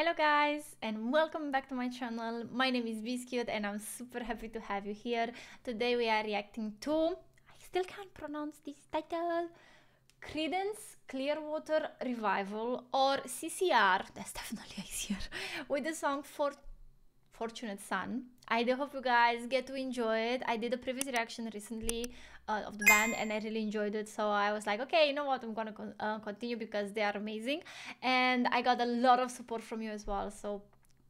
Hello guys and welcome back to my channel. My name is Bisscute and I'm super happy to have you here. Today we are reacting to, I still can't pronounce this title, Creedence Clearwater Revival or CCR, that's definitely easier, with the song For Fortunate Son. I do hope you guys get to enjoy it. I did a previous reaction recently uh, of the band and I really enjoyed it. So I was like, okay, you know what? I'm gonna con uh, continue because they are amazing. And I got a lot of support from you as well. So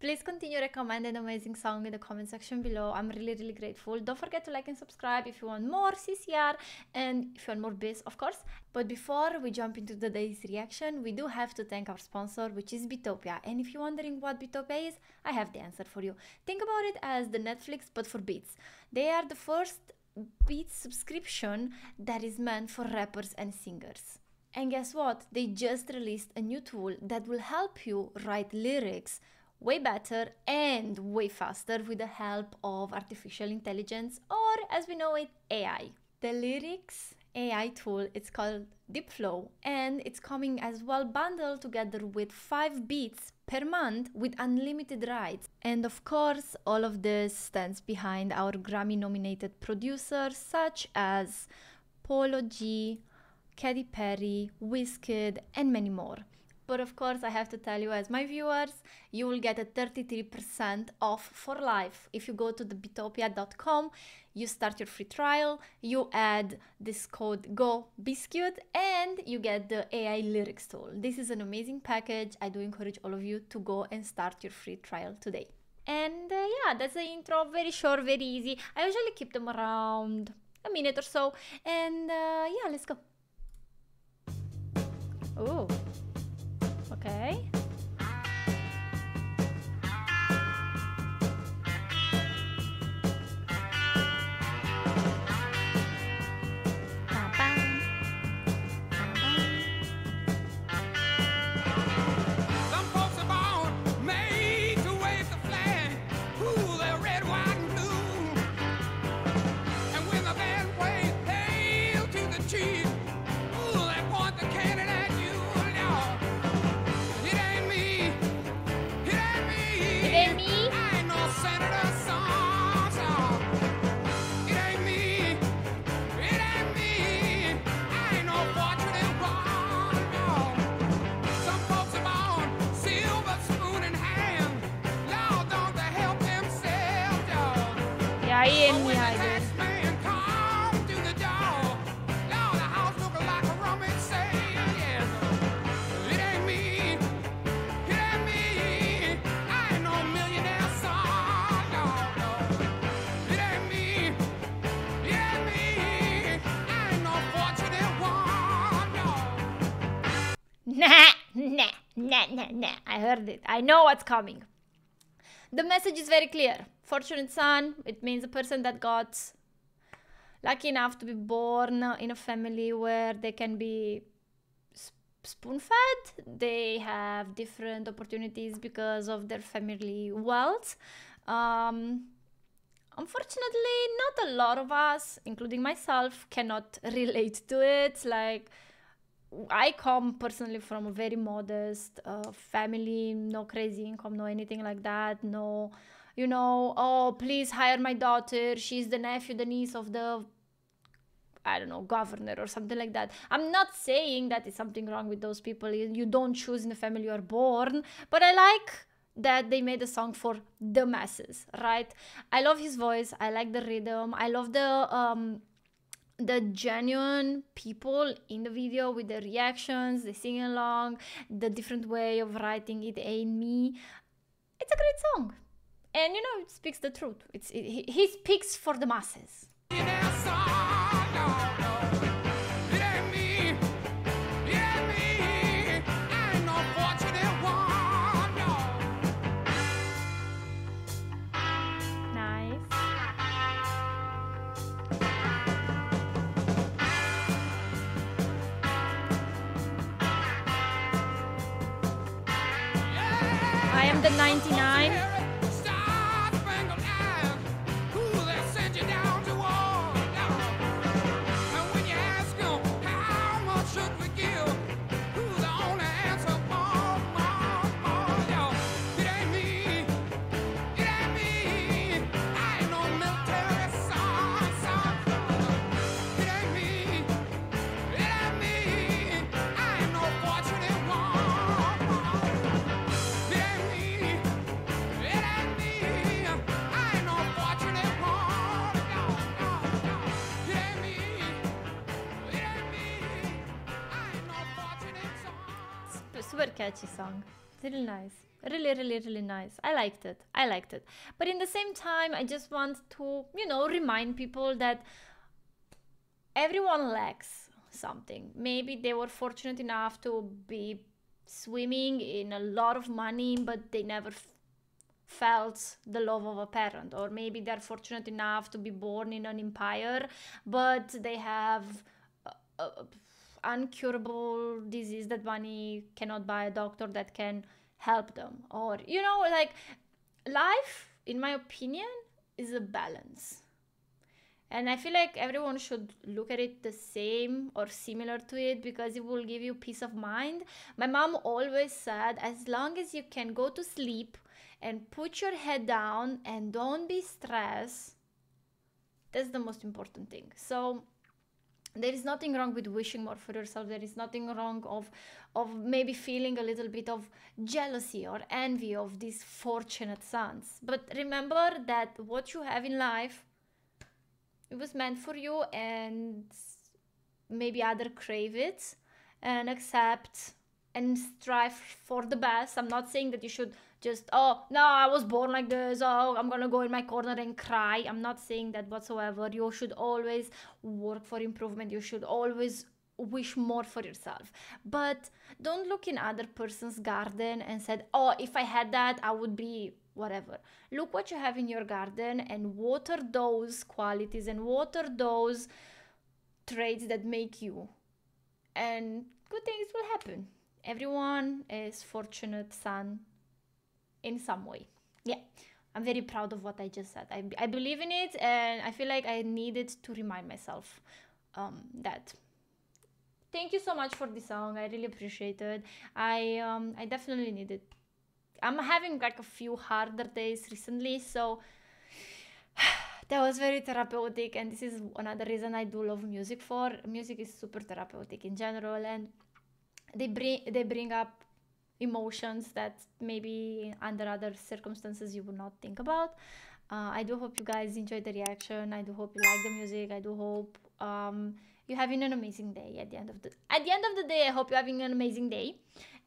Please continue recommend an amazing song in the comment section below. I'm really, really grateful. Don't forget to like and subscribe if you want more CCR and if you want more biz, of course. But before we jump into today's reaction, we do have to thank our sponsor, which is Beatopia. And if you're wondering what Beatopia is, I have the answer for you. Think about it as the Netflix, but for beats. They are the first Beats subscription that is meant for rappers and singers. And guess what? They just released a new tool that will help you write lyrics way better and way faster with the help of artificial intelligence or as we know it AI. The lyrics AI tool it's called Deepflow and it's coming as well bundled together with 5 beats per month with unlimited rights. And of course, all of this stands behind our Grammy nominated producers such as Polo G, Katy Perry, Wizkid, and many more. But of course, I have to tell you, as my viewers, you will get a 33% off for life. If you go to the beatopia.com, you start your free trial, you add this code GO Bisscute, and you get the AI lyrics tool. This is an amazing package. I do encourage all of you to go and start your free trial today. And uh, yeah, that's the intro. Very short, very easy. I usually keep them around a minute or so. And uh, yeah, let's go. Oh. Okay. Nah, nah, nah, nah, nah. I heard it. I know what's coming. The message is very clear. Fortunate son, it means a person that got lucky enough to be born in a family where they can be spoon fed. They have different opportunities because of their family wealth. Um, unfortunately, not a lot of us, including myself, cannot relate to it. Like, I come personally from a very modest uh, family, no crazy income, no anything like that, no, you know, oh, please hire my daughter. She's the nephew, the niece of the, I don't know, governor or something like that. I'm not saying that it's something wrong with those people. You don't choose in the family you are born, but I like that they made a song for the masses, right? I love his voice. I like the rhythm. I love the um, the genuine people in the video with the reactions, the singing along, the different way of writing it ain't me. It's a great song. And you know, it speaks the truth. It's it, he speaks for the masses. The 99 super catchy song. Really nice. Really, really, really nice. I liked it. I liked it. But in the same time, I just want to, you know, remind people that everyone lacks something. Maybe they were fortunate enough to be swimming in a lot of money, but they never felt the love of a parent. Or maybe they're fortunate enough to be born in an empire, but they have. A, a, uncurable disease that money cannot buy a doctor that can help them. Or you know like life in my opinion is a balance. And i feel like everyone should look at it the same or similar to it because it will give you peace of mind. My mom always said as long as you can go to sleep and put your head down and don't be stressed that's the most important thing. So there is nothing wrong with wishing more for yourself. There is nothing wrong of of maybe feeling a little bit of jealousy or envy of these fortunate sons. But remember that what you have in life it was meant for you and maybe other crave it and accept and strive for the best. I'm not saying that you should just oh no i was born like this. Oh i'm gonna go in my corner and cry. I'm not saying that whatsoever. You should always work for improvement. You should always wish more for yourself. But don't look in other person's garden and said oh if i had that i would be whatever. Look what you have in your garden and water those qualities and water those traits that make you. And good things will happen. Everyone is fortunate son in some way. Yeah, I'm very proud of what I just said. I, I believe in it and I feel like I needed to remind myself um, that. Thank you so much for the song. I really appreciate it. I um I definitely need it. I'm having like a few harder days recently, so that was very therapeutic and this is another reason I do love music for. Music is super therapeutic in general and they bring they bring up emotions that maybe under other circumstances you would not think about. Uh, I do hope you guys enjoyed the reaction. I do hope you like the music. I do hope um, you're having an amazing day at the end of the at the end of the day. I hope you're having an amazing day.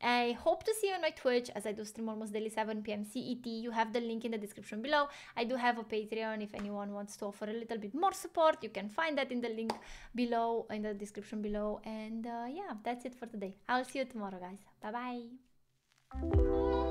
I hope to see you on my Twitch as I do stream almost daily 7 p.m. CET. You have the link in the description below. I do have a Patreon if anyone wants to offer a little bit more support. You can find that in the link below in the description below. And uh, yeah, that's it for today. I'll see you tomorrow, guys. Bye bye. Música